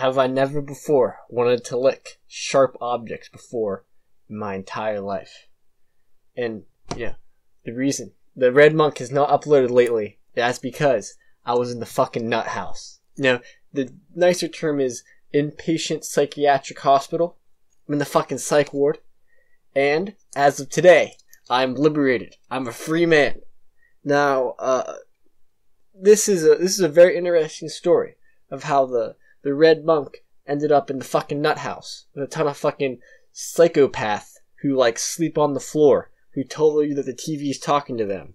have I never before wanted to lick sharp objects before in my entire life. And, yeah, the reason the Red Monk has not uploaded lately, that's because I was in the fucking nut house. Now, the nicer term is inpatient psychiatric hospital. I'm in the fucking psych ward. And, as of today, I'm liberated. I'm a free man. Now, uh, this is a, this is a very interesting story of how the, the Red Monk ended up in the fucking nut house with a ton of fucking psychopath who like sleep on the floor who told you that the TV is talking to them.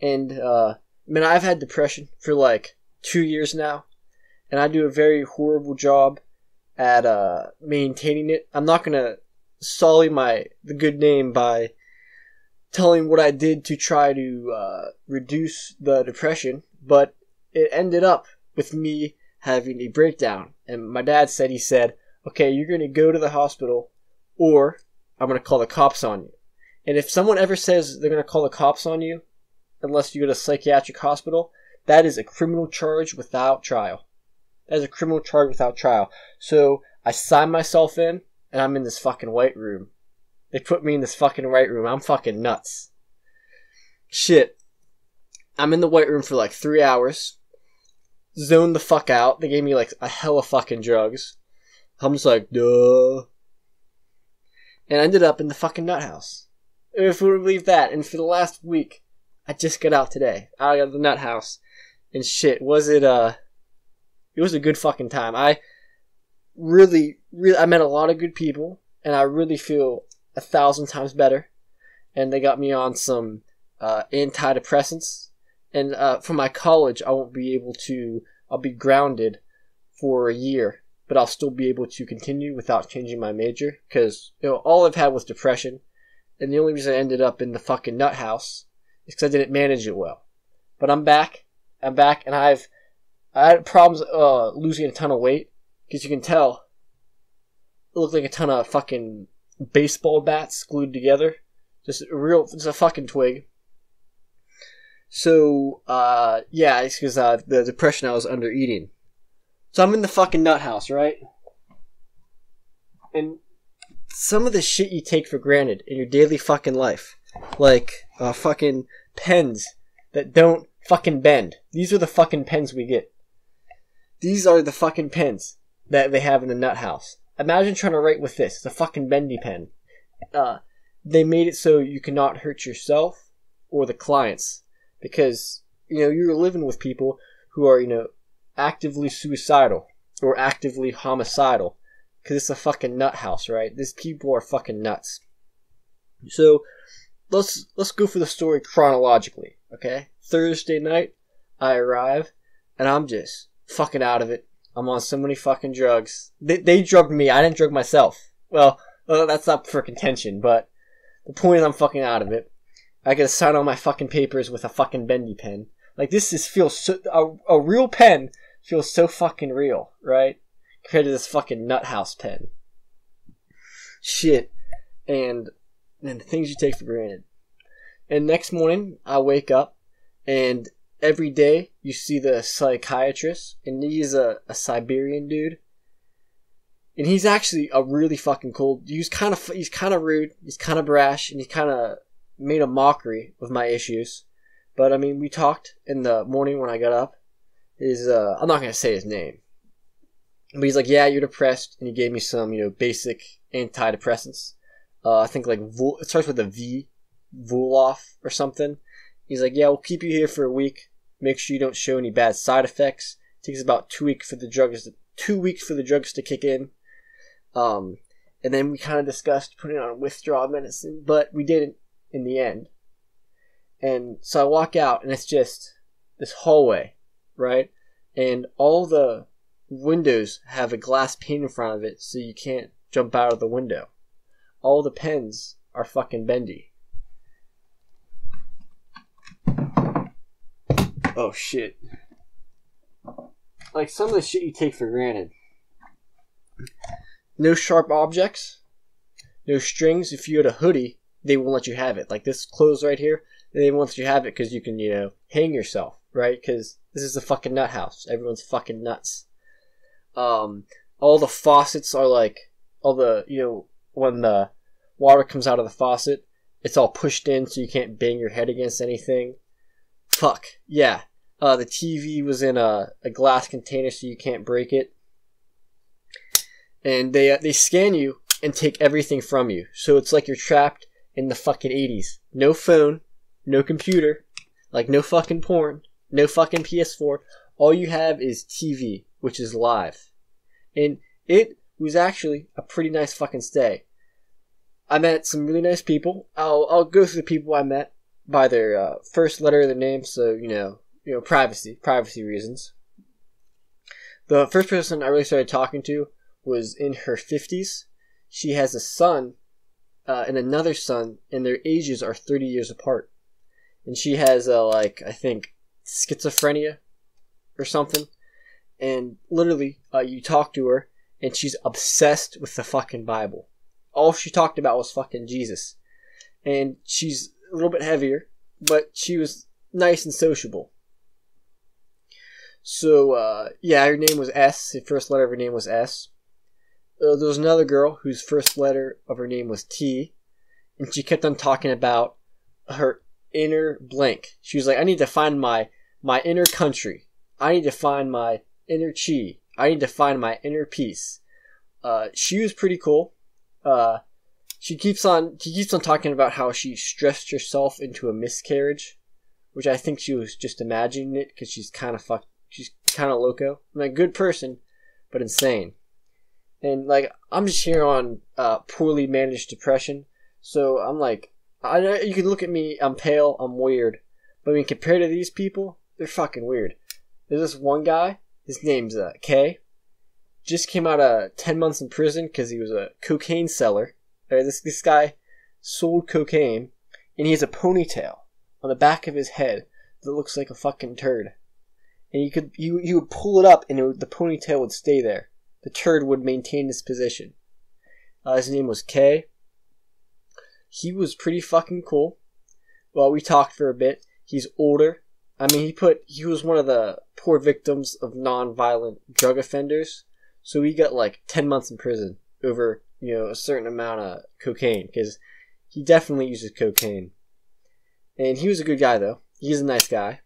And uh, man, I've had depression for like two years now, and I do a very horrible job at uh, maintaining it. I'm not gonna sully my the good name by telling what I did to try to uh, reduce the depression, but it ended up with me having a breakdown. And my dad said, he said, okay, you're going to go to the hospital or I'm going to call the cops on you. And if someone ever says they're going to call the cops on you, unless you go to a psychiatric hospital, that is a criminal charge without trial. That is a criminal charge without trial. So I signed myself in, and I'm in this fucking white room. They put me in this fucking white room. I'm fucking nuts. Shit. I'm in the white room for like three hours. Zoned the fuck out. They gave me like a hell of fucking drugs. I'm just like, duh. And I ended up in the fucking nut house. If we believe that. And for the last week, I just got out today. Out of the nut house. And shit, was it, uh, it was a good fucking time. I really, really, I met a lot of good people. And I really feel a thousand times better. And they got me on some, uh, antidepressants. And, uh, for my college, I won't be able to, I'll be grounded for a year but I'll still be able to continue without changing my major because you know all I've had was depression, and the only reason I ended up in the fucking nut house is because I didn't manage it well. But I'm back. I'm back, and I've I had problems uh, losing a ton of weight because you can tell it looked like a ton of fucking baseball bats glued together. Just a real, just a fucking twig. So, uh, yeah, it's because uh, the depression I was under eating. So I'm in the fucking nut house, right? And some of the shit you take for granted in your daily fucking life, like uh, fucking pens that don't fucking bend. These are the fucking pens we get. These are the fucking pens that they have in the nut house. Imagine trying to write with this. It's a fucking bendy pen. Uh, they made it so you cannot hurt yourself or the clients because you know you're living with people who are you know actively suicidal or actively homicidal because it's a fucking nut house, right? These people are fucking nuts. So let's let's go for the story chronologically, okay? Thursday night, I arrive and I'm just fucking out of it. I'm on so many fucking drugs. They, they drugged me. I didn't drug myself. Well, uh, that's up for contention, but the point is I'm fucking out of it. I gotta sign all my fucking papers with a fucking bendy pen. Like this is feels so a, a real pen feels so fucking real, right? Compared to this fucking nut house pen. Shit. And and the things you take for granted. And next morning I wake up and every day you see the psychiatrist and he's a, a Siberian dude. And he's actually a really fucking cool. He's kind of he's kind of rude. He's kind of brash, and he kind of made a mockery of my issues. But I mean, we talked in the morning when I got up. Is uh, I'm not gonna say his name, but he's like, yeah, you're depressed, and he gave me some, you know, basic antidepressants. Uh, I think like Vol- it starts with a V, Vulof or something. He's like, yeah, we'll keep you here for a week. Make sure you don't show any bad side effects. It takes about two weeks for the drugs, to, two weeks for the drugs to kick in. Um, and then we kind of discussed putting on withdrawal medicine, but we didn't in the end. And so I walk out, and it's just this hallway, right? And all the windows have a glass pane in front of it, so you can't jump out of the window. All the pens are fucking bendy. Oh shit. Like some of the shit you take for granted. No sharp objects. No strings. If you had a hoodie, they won't let you have it. Like this clothes right here, they won't let you have it because you can, you know, hang yourself, right? Because this is a fucking nut house. Everyone's fucking nuts. Um, all the faucets are like all the you know when the water comes out of the faucet, it's all pushed in so you can't bang your head against anything. Fuck yeah. Uh, the TV was in a, a glass container so you can't break it. And they uh, they scan you and take everything from you. So it's like you're trapped in the fucking 80s. No phone, no computer, like no fucking porn, no fucking PS4. All you have is TV, which is live. And it was actually a pretty nice fucking stay. I met some really nice people. I'll I'll go through the people I met by their uh, first letter of their name, so you know you know privacy privacy reasons. The first person I really started talking to was in her fifties. She has a son uh, and another son, and their ages are thirty years apart. And she has uh, like I think schizophrenia or something. And literally, uh, you talk to her, and she's obsessed with the fucking Bible. All she talked about was fucking Jesus. And she's a little bit heavier, but she was nice and sociable. So, uh, yeah, her name was S. The first letter of her name was S. Uh, there was another girl whose first letter of her name was T. And she kept on talking about her inner blank. She was like, I need to find my, my inner country. I need to find my inner chi. I need to find my inner peace. Uh, she was pretty cool. Uh, she keeps on she keeps on talking about how she stressed herself into a miscarriage, which I think she was just imagining it because she's kind of fuck she's kind of loco. I mean, a good person, but insane. And like I'm just here on uh, poorly managed depression, so I'm like, I you can look at me. I'm pale. I'm weird, but I mean compared to these people, they're fucking weird. There's this one guy. His name's uh, K just came out of 10 months in prison because he was a cocaine seller. Uh, this, this guy sold cocaine, and he has a ponytail on the back of his head that looks like a fucking turd. And you could you you would pull it up, and would, the ponytail would stay there. The turd would maintain his position. Uh, his name was Kay. He was pretty fucking cool. Well, we talked for a bit. He's older. I mean, he put he was one of the poor victims of non-violent drug offenders so he got like 10 months in prison over, you know, a certain amount of cocaine because he definitely uses cocaine. And he was a good guy though. He's a nice guy.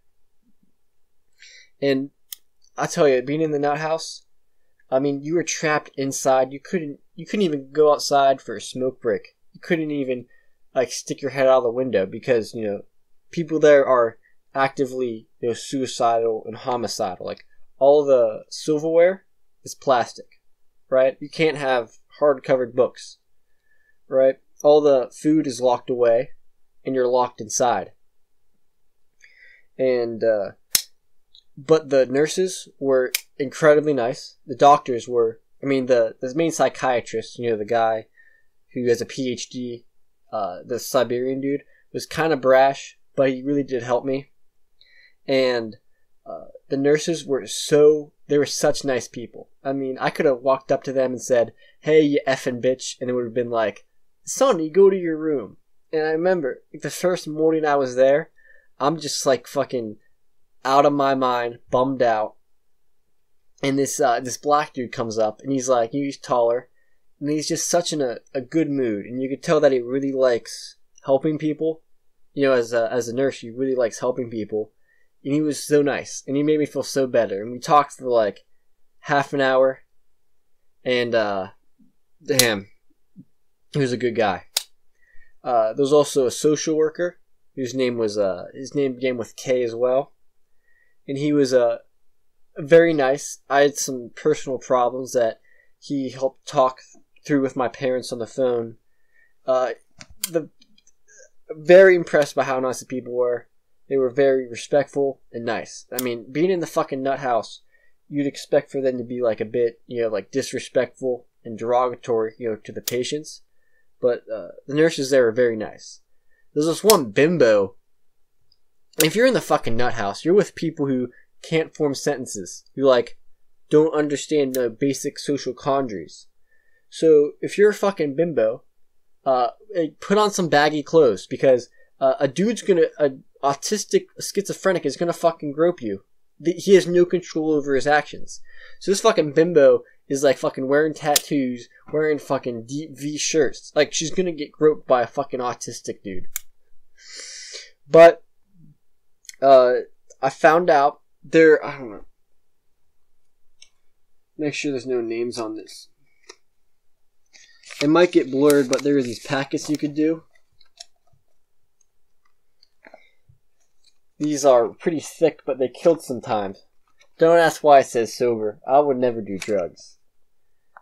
And I tell you, being in the nut house, I mean, you were trapped inside. You couldn't you couldn't even go outside for a smoke break. You couldn't even like stick your head out the window because, you know, people there are actively, you know, suicidal and homicidal. Like all the silverware is plastic, right? You can't have hard covered books, right? All the food is locked away and you're locked inside. And, uh, but the nurses were incredibly nice. The doctors were, I mean, the, the main psychiatrist, you know, the guy who has a PhD, uh, the Siberian dude, was kind of brash, but he really did help me. And, uh, the nurses were so they were such nice people. I mean, I could have walked up to them and said, "Hey, you effing bitch," and it would have been like, Sonny, go to your room." And I remember the first morning I was there, I'm just like fucking out of my mind, bummed out. And this uh, this black dude comes up and he's like, he's taller, and he's just such in a, a good mood, and you could tell that he really likes helping people. You know, as a, as a nurse, he really likes helping people and he was so nice, and he made me feel so better. And we talked for like half an hour, and uh, damn, he was a good guy. Uh, there was also a social worker whose name was uh, his name began with K as well, and he was uh, very nice. I had some personal problems that he helped talk through with my parents on the phone. Uh, the very impressed by how nice the people were. They were very respectful and nice. I mean, being in the fucking nut house, you'd expect for them to be like a bit, you know, like disrespectful and derogatory, you know, to the patients. But uh, the nurses there were very nice. There's this one bimbo. If you're in the fucking nut house, you're with people who can't form sentences, who like don't understand the basic social quandaries. So if you're a fucking bimbo, uh, put on some baggy clothes because uh, a dude's gonna a autistic schizophrenic is gonna fucking grope you. he has no control over his actions. So this fucking bimbo is like fucking wearing tattoos, wearing fucking deep V shirts. Like she's gonna get groped by a fucking autistic dude. But uh, I found out there. I don't know. Make sure there's no names on this. It might get blurred, but there are these packets you could do. These are pretty thick, but they killed sometimes. Don't ask why it says sober. I would never do drugs.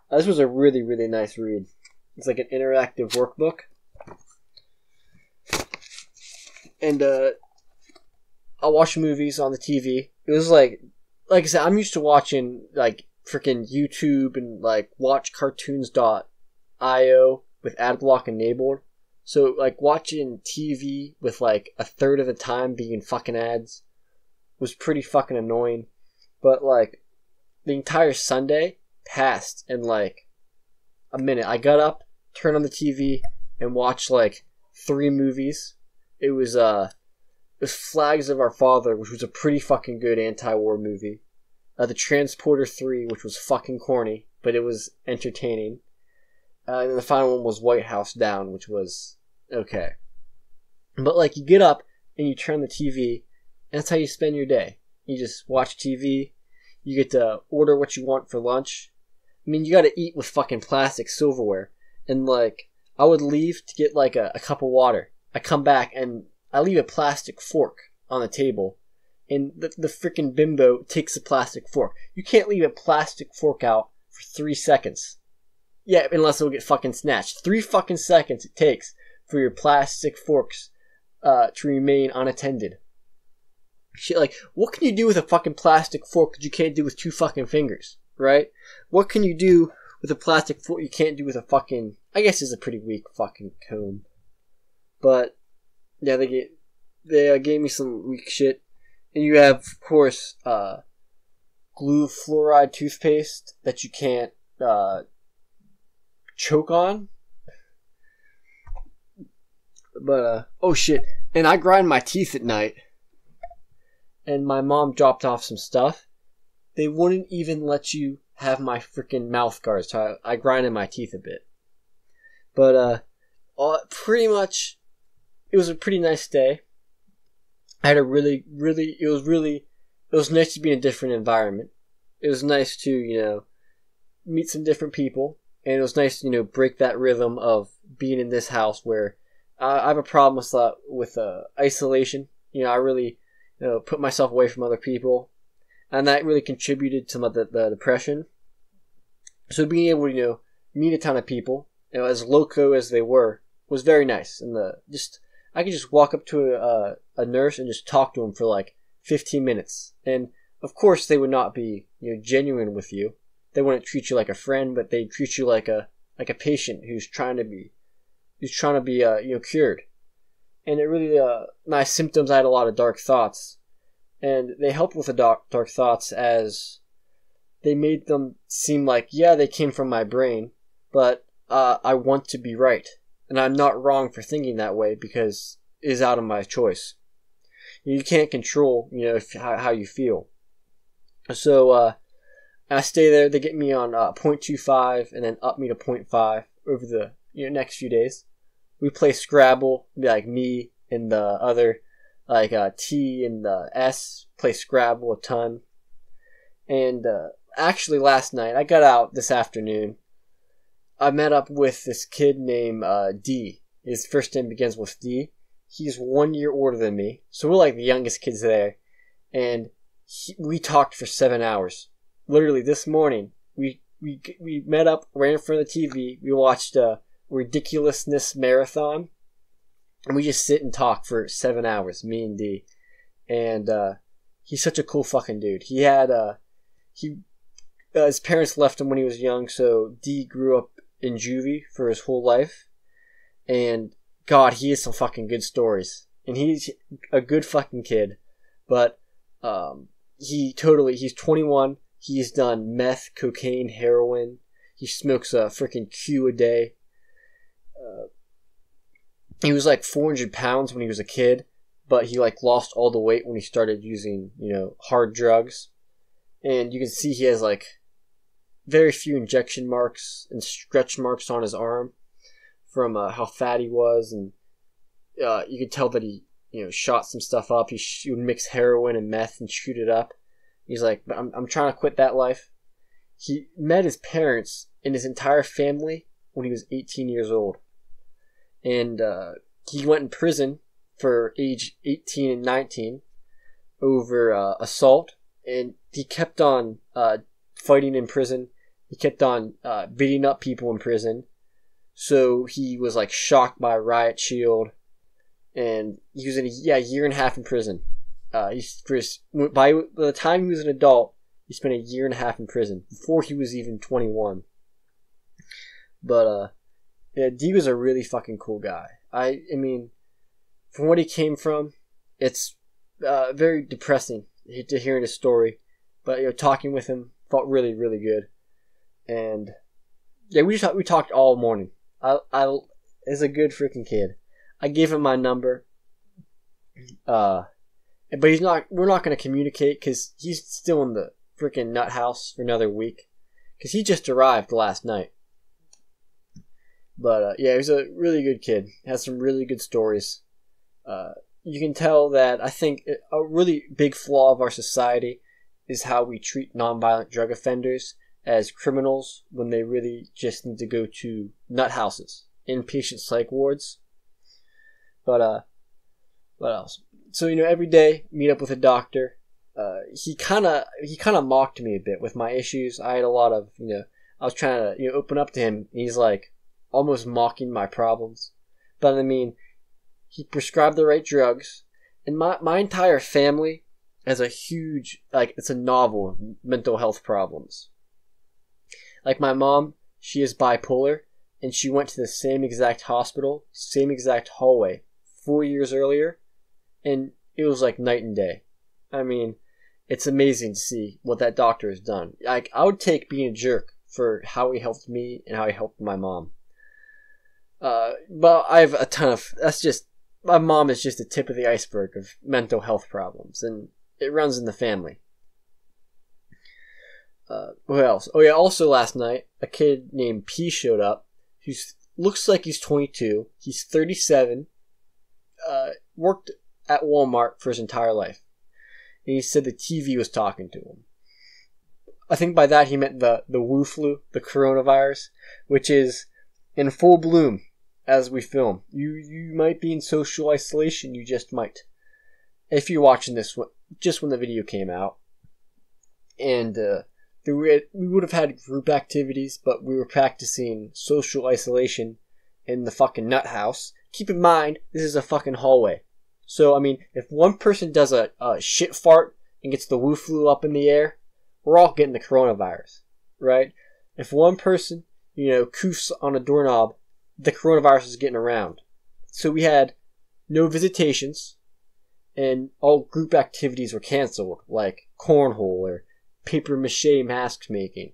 This was a really, really nice read. It's like an interactive workbook. And, uh, I watch movies on the TV. It was like, like I said, I'm used to watching, like, freaking YouTube and, like, watchcartoons.io with ad block enabled. So, like, watching TV with, like, a third of the time being fucking ads was pretty fucking annoying. But, like, the entire Sunday passed in, like, a minute. I got up, turned on the TV, and watched, like, three movies. It was, uh, was Flags of Our Father, which was a pretty fucking good anti-war movie. Uh, the Transporter 3, which was fucking corny, but it was entertaining. Uh, and then the final one was White House Down, which was okay. But like you get up and you turn the TV, and that's how you spend your day. You just watch TV. You get to order what you want for lunch. I mean, you got to eat with fucking plastic silverware. And like, I would leave to get like a, a cup of water. I come back and I leave a plastic fork on the table. And the, the freaking bimbo takes the plastic fork. You can't leave a plastic fork out for three seconds. Yeah, unless it'll get fucking snatched. Three fucking seconds it takes for your plastic forks uh, to remain unattended. Shit, like, what can you do with a fucking plastic fork that you can't do with two fucking fingers, right? What can you do with a plastic fork you can't do with a fucking, I guess it's a pretty weak fucking comb. But, yeah, they get, they uh, gave me some weak shit. And you have, of course, uh, glue fluoride toothpaste that you can't, uh, choke on. But uh oh shit. And I grind my teeth at night. And my mom dropped off some stuff. They wouldn't even let you have my freaking mouth guards, so I, I grinded my teeth a bit. But uh, uh pretty much it was a pretty nice day. I had a really, really it was really it was nice to be in a different environment. It was nice to, you know, meet some different people and it was nice to you know break that rhythm of being in this house where uh, I have a problem with uh, with uh, isolation. You know, I really you know put myself away from other people, and that really contributed to my, the, the depression. So being able to you know meet a ton of people, you know, as loco as they were, was very nice. And the just I could just walk up to a, a nurse and just talk to them for like 15 minutes, and of course they would not be you know genuine with you they wouldn't treat you like a friend, but they treat you like a like a patient who's trying to be who's trying to be uh, you know cured. And it really uh, my symptoms. I had a lot of dark thoughts, and they helped with the dark dark thoughts as they made them seem like yeah they came from my brain, but uh, I want to be right, and I'm not wrong for thinking that way because it is out of my choice. You can't control you know if, how, how you feel. So uh, I stay there. They get me on uh, 0.25 and then up me to 0.5 over the you know, next few days. We play Scrabble, like me and the other, like uh, T and the S, play Scrabble a ton. And uh, actually, last night, I got out this afternoon. I met up with this kid named uh, D. His first name begins with D. He's one year older than me, so we're like the youngest kids there. And he, we talked for seven hours literally this morning, we we we met up, ran in front of the TV, we watched a ridiculousness marathon, and we just sit and talk for seven hours, me and D, and uh, he's such a cool fucking dude. He had uh, he uh, his parents left him when he was young, so D grew up in juvie for his whole life, and God, he has some fucking good stories, and he's a good fucking kid, but um, he totally he's 21 He's done meth, cocaine, heroin. He smokes a freaking Q a day. Uh, he was like 400 pounds when he was a kid, but he like lost all the weight when he started using you know hard drugs, and you can see he has like very few injection marks and stretch marks on his arm from uh, how fat he was, and uh, you could tell that he you know shot some stuff up. He, sh- he would mix heroin and meth and shoot it up. He's like, I'm I'm trying to quit that life. He met his parents and his entire family when he was 18 years old, and uh, he went in prison for age 18 and 19 over uh, assault, and he kept on uh, fighting in prison. He kept on uh, beating up people in prison. So he was like shocked by riot shield, and he was in a yeah year and a half in prison. Uh, he's by the time he was an adult, he spent a year and a half in prison before he was even 21. But uh, yeah, D was a really fucking cool guy. I I mean, from what he came from, it's uh, very depressing to hear his story. But you know, talking with him felt really really good, and yeah, we just we talked all morning. I I is a good freaking kid. I gave him my number. Uh, but he's not. We're not going to communicate because he's still in the freaking nut house for another week. Because he just arrived last night. But uh, yeah, he's a really good kid. Has some really good stories. Uh, you can tell that I think a really big flaw of our society is how we treat nonviolent drug offenders as criminals when they really just need to go to nut houses, inpatient psych wards. But uh, what else? So you know, every day meet up with a doctor. Uh, he kind of he kind of mocked me a bit with my issues. I had a lot of you know I was trying to you know open up to him. he's like almost mocking my problems. But I mean, he prescribed the right drugs, and my my entire family has a huge like it's a novel mental health problems. Like my mom, she is bipolar, and she went to the same exact hospital, same exact hallway, four years earlier, and it was like night and day. I mean, it's amazing to see what that doctor has done. Like, I would take being a jerk for how he helped me and how he helped my mom. Uh, but I have a ton of. That's just my mom is just the tip of the iceberg of mental health problems, and it runs in the family. Uh, what else? Oh yeah, also last night, a kid named P showed up. He looks like he's 22. He's 37. Uh, worked at Walmart for his entire life. And he said the TV was talking to him. I think by that he meant the, the Wu flu, the coronavirus, which is in full bloom as we film. You, you might be in social isolation, you just might. If you're watching this one, just when the video came out. And, uh, we would have had group activities, but we were practicing social isolation in the fucking nut house. Keep in mind, this is a fucking hallway. So, I mean, if one person does a, a shit fart and gets the Wu flu up in the air, we're all getting the coronavirus, right? If one person, you know, coofs on a doorknob, the coronavirus is getting around. So we had no visitations, and all group activities were canceled, like cornhole or paper mache mask making,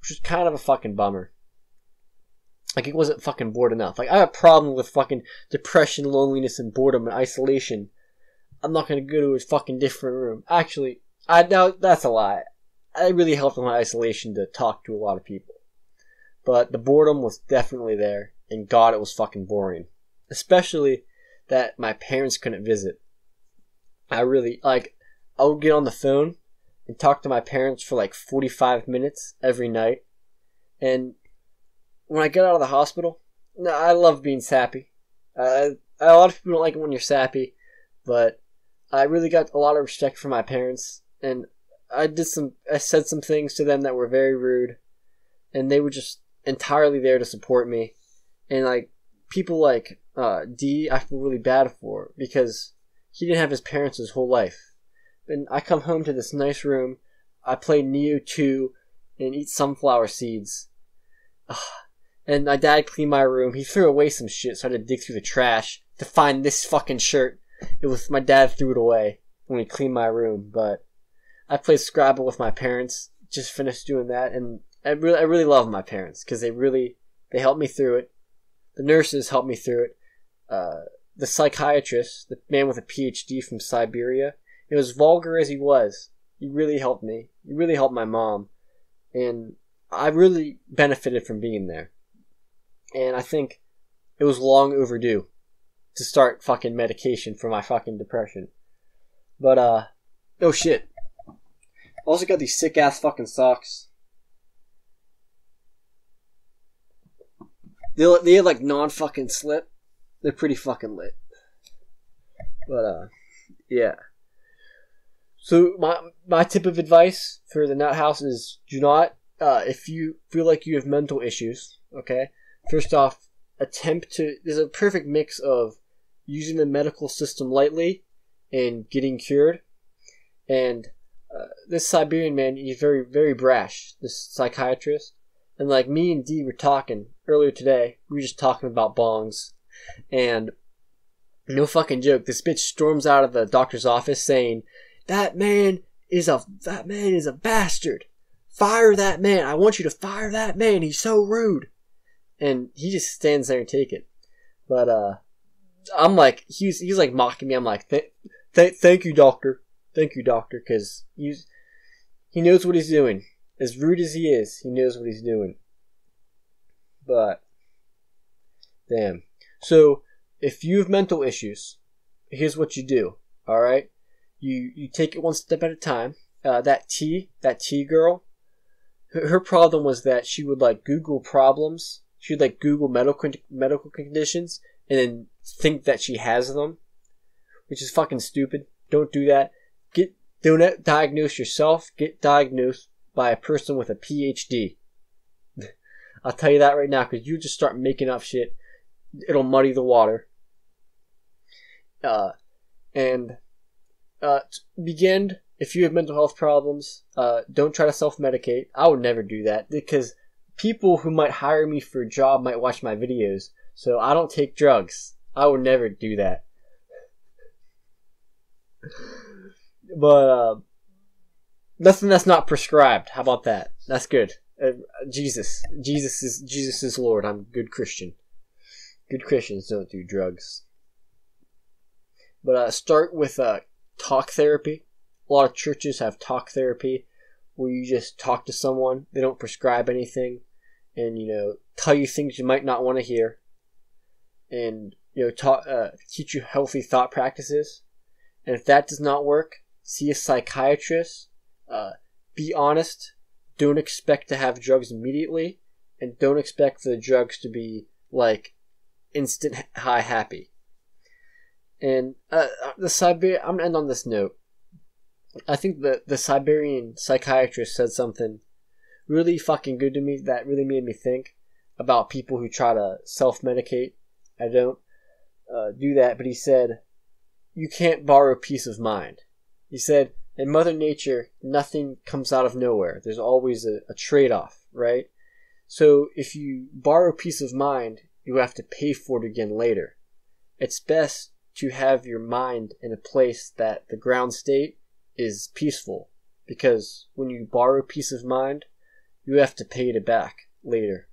which was kind of a fucking bummer. Like it wasn't fucking bored enough. Like I have a problem with fucking depression, loneliness, and boredom and isolation. I'm not gonna go to a fucking different room. Actually, I now that's a lie. I really helped with my isolation to talk to a lot of people. But the boredom was definitely there, and God, it was fucking boring. Especially that my parents couldn't visit. I really like. I would get on the phone and talk to my parents for like 45 minutes every night. And when I get out of the hospital, I love being sappy. Uh, a lot of people don't like it when you're sappy, but I really got a lot of respect for my parents, and I did some, I said some things to them that were very rude, and they were just entirely there to support me, and like people like uh, D, I feel really bad for because he didn't have his parents his whole life and I come home to this nice room. I play Nioh 2 and eat sunflower seeds. Ugh. And my dad cleaned my room. He threw away some shit, so I had to dig through the trash to find this fucking shirt. It was my dad threw it away when he cleaned my room, but I played Scrabble with my parents. Just finished doing that, and I really, I really love my parents because they really, they helped me through it. The nurses helped me through it. Uh, the psychiatrist, the man with a PhD from Siberia, you know, as vulgar as he was, he really helped me. He really helped my mom. And I really benefited from being there. And I think it was long overdue to start fucking medication for my fucking depression. But, uh, oh shit. Also got these sick ass fucking socks. They they like non fucking slip. They're pretty fucking lit. But uh, yeah. So my my tip of advice for the nut house is do not uh, if you feel like you have mental issues. Okay, first off, attempt to. There's a perfect mix of using the medical system lightly and getting cured, and uh, this Siberian man, he's very very brash. This psychiatrist, and like me and Dee were talking earlier today, we were just talking about bongs, and no fucking joke, this bitch storms out of the doctor's office saying, "That man is a that man is a bastard. Fire that man. I want you to fire that man. He's so rude." And he just stands there and take it. But uh, I'm like, he's he's like mocking me. I'm like, th- th- thank you, doctor. Thank you, doctor, because he's he knows what he's doing. As rude as he is, he knows what he's doing. But damn. So if you have mental issues, here's what you do. All right, you you take it one step at a time. Uh, that T, that T girl, her, her problem was that she would like Google problems. She would like Google medical medical conditions and then think that she has them, which is fucking stupid. Don't do that. Get don't diagnose yourself. Get diagnosed by a person with a PhD. I'll tell you that right now because you just start making up shit. It'll muddy the water. Uh, and uh, begin if you have mental health problems. Uh, don't try to self medicate. I would never do that because people who might hire me for a job might watch my videos. So I don't take drugs. I would never do that. but uh, nothing that's not prescribed. How about that? That's good. Uh, Jesus, Jesus is Jesus is Lord. I'm a good Christian. Good Christians don't do drugs. But uh, start with uh, talk therapy. A lot of churches have talk therapy where you just talk to someone. They don't prescribe anything, and you know tell you things you might not want to hear, and you know talk, uh, teach you healthy thought practices. And if that does not work, see a psychiatrist. Uh, be honest. Don't expect to have drugs immediately, and don't expect the drugs to be like instant high happy. And uh, uh the Siberian, I'm gonna end on this note. I think the the Siberian psychiatrist said something really fucking good to me that really made me think about people who try to self medicate. I don't uh, do that, but he said, "You can't borrow peace of mind." He said, "In Mother Nature, nothing comes out of nowhere. There's always a, a trade off, right? So if you borrow peace of mind, you have to pay for it again later. It's best to have your mind in a place that the ground state is peaceful because when you borrow peace of mind, you have to pay it back later.